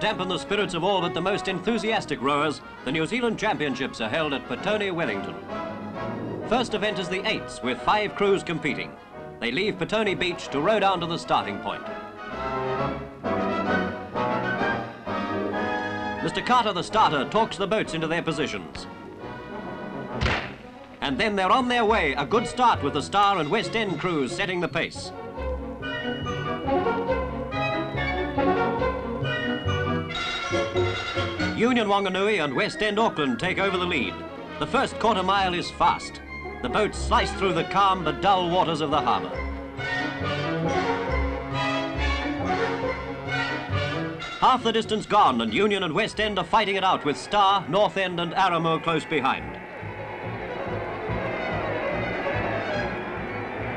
dampen the spirits of all but the most enthusiastic rowers, the New Zealand Championships are held at Petone, Wellington. First event is the eights, with five crews competing. They leave Petone Beach to row down to the starting point. Mr. Carter, the starter, talks the boats into their positions. And then they're on their way, a good start with the Star and West End crews setting the pace. Union Wanganui and West End Auckland take over the lead. The first quarter mile is fast. The boats slice through the calm but dull waters of the harbour. Half the distance gone and Union and West End are fighting it out with Star, North End and Aramo close behind.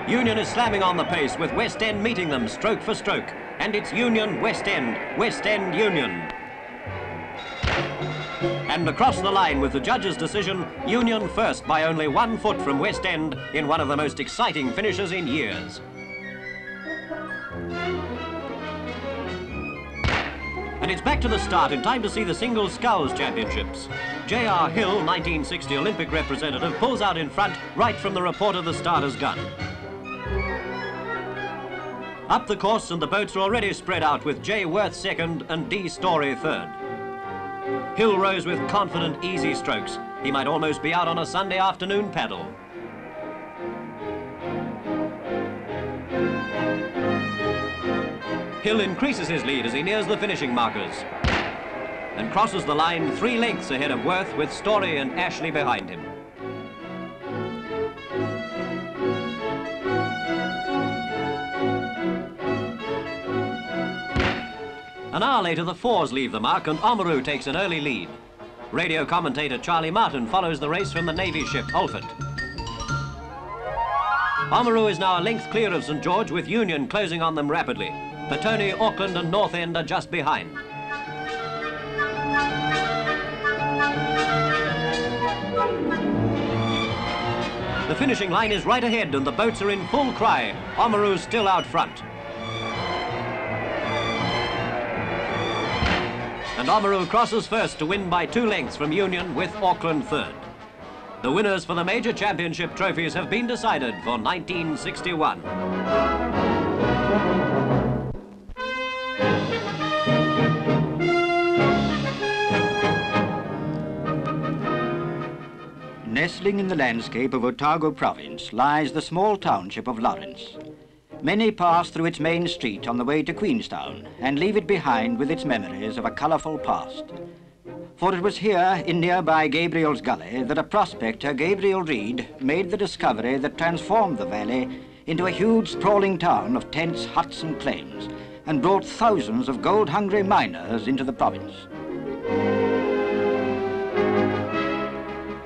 Union is slamming on the pace with West End meeting them stroke for stroke. And it's Union, West End, West End, Union. And across the line with the judge's decision, Union first by only one foot from West End in one of the most exciting finishes in years. And it's back to the start in time to see the Single Sculls Championships. J.R. Hill, 1960 Olympic representative, pulls out in front right from the report of the starter's gun. Up the course and the boats are already spread out with J. Worth second and D. Story third. Hill rows with confident, easy strokes. He might almost be out on a Sunday afternoon paddle. Hill increases his lead as he nears the finishing markers and crosses the line three lengths ahead of Worth with Story and Ashley behind him. An hour later, the fours leave the mark and Oamaru takes an early lead. Radio commentator Charlie Martin follows the race from the Navy ship Alford. Oamaru is now a length clear of St George with Union closing on them rapidly. Petone, Auckland and North End are just behind. The finishing line is right ahead and the boats are in full cry. Oamaru still out front. And Oamaru crosses first to win by two lengths from Union with Auckland third. The winners for the major championship trophies have been decided for 1961. Nestling in the landscape of Otago province lies the small township of Lawrence. Many pass through its main street on the way to Queenstown and leave it behind with its memories of a colourful past. For it was here, in nearby Gabriel's Gully, that a prospector, Gabriel Read, made the discovery that transformed the valley into a huge sprawling town of tents, huts and claims, and brought thousands of gold-hungry miners into the province.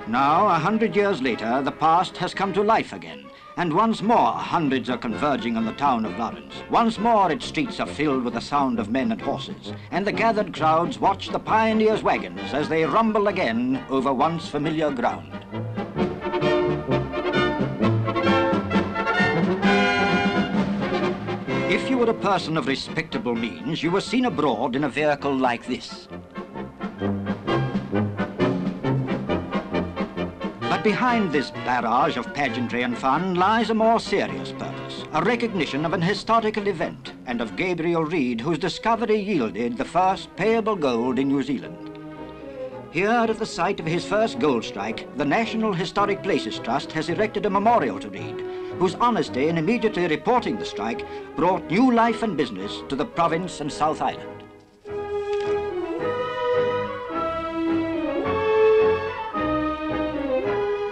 Now, a hundred years later, the past has come to life again, and once more, hundreds are converging on the town of Lawrence. Once more, its streets are filled with the sound of men and horses, and the gathered crowds watch the pioneers' wagons as they rumble again over once familiar ground. If you were a person of respectable means, you were seen abroad in a vehicle like this. Behind this barrage of pageantry and fun lies a more serious purpose, a recognition of an historical event and of Gabriel Read, whose discovery yielded the first payable gold in New Zealand. Here at the site of his first gold strike, the National Historic Places Trust has erected a memorial to Read, whose honesty in immediately reporting the strike brought new life and business to the province and South Island.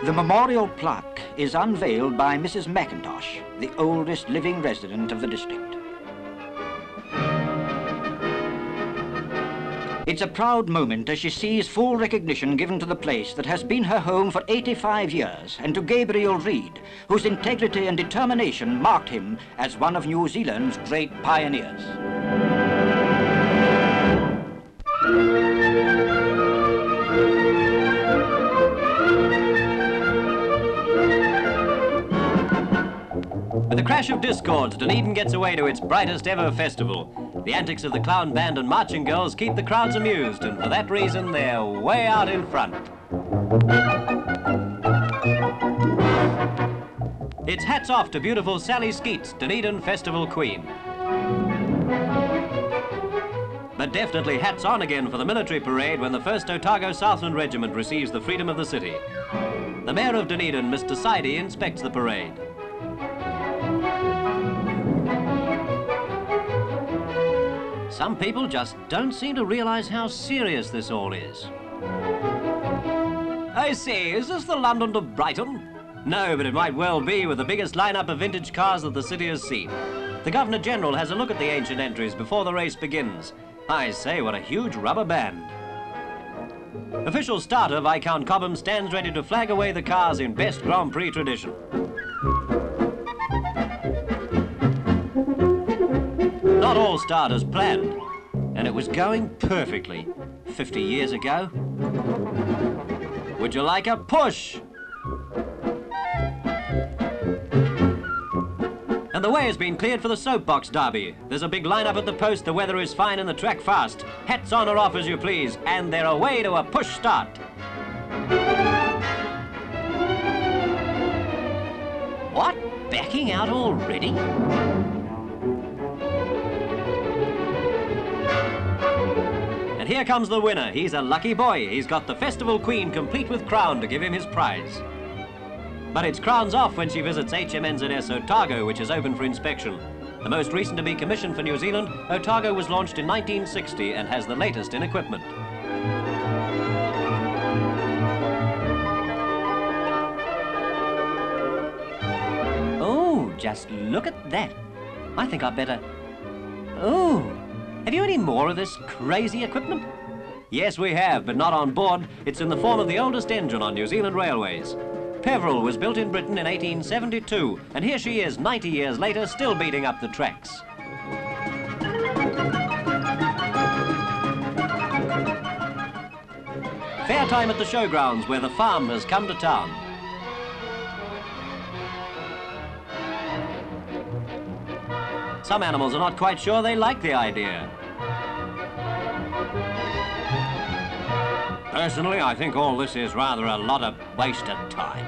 The memorial plaque is unveiled by Mrs. McIntosh, the oldest living resident of the district. It's a proud moment as she sees full recognition given to the place that has been her home for 85 years and to Gabriel Read, whose integrity and determination marked him as one of New Zealand's great pioneers. With a crash of discords, Dunedin gets away to its brightest ever festival. The antics of the clown band and marching girls keep the crowds amused, and for that reason, they're way out in front. It's hats off to beautiful Sally Skeets, Dunedin Festival Queen. But definitely hats on again for the military parade when the 1st Otago Southland Regiment receives the freedom of the city. The Mayor of Dunedin, Mr. Sidey, inspects the parade. Some people just don't seem to realise how serious this all is. I say, is this the London to Brighton? No, but it might well be with the biggest lineup of vintage cars that the city has seen. The Governor General has a look at the ancient entries before the race begins. I say, what a huge rubber band. Official starter Viscount Cobham stands ready to flag away the cars in best Grand Prix tradition. Not all starters planned, and it was going perfectly 50 years ago. Would you like a push? And the way has been cleared for the soapbox derby. There's a big lineup at the post, the weather is fine and the track fast. Hats on or off as you please, and they're away to a push start. What? Backing out already? Here comes the winner. He's a lucky boy. He's got the Festival Queen complete with crown to give him his prize. But it's crowns off when she visits HMNZS Otago, which is open for inspection. The most recent to be commissioned for New Zealand, Otago was launched in 1960 and has the latest in equipment. Oh, just look at that. I think I better... Oh, have you any more of this crazy equipment? Yes, we have, but not on board. It's in the form of the oldest engine on New Zealand railways. Peveril was built in Britain in 1872, and here she is 90 years later, still beating up the tracks. Fair time at the showgrounds where the farm has come to town. Some animals are not quite sure they like the idea. Personally, I think all this is rather a lot of wasted time.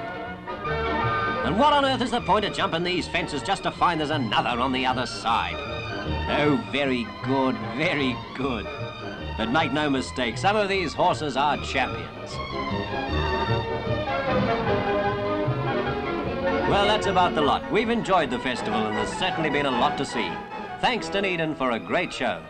And what on earth is the point of jumping these fences just to find there's another on the other side? Oh, very good, very good. But make no mistake, some of these horses are champions. Well, that's about the lot. We've enjoyed the festival and there's certainly been a lot to see. Thanks Dunedin for a great show.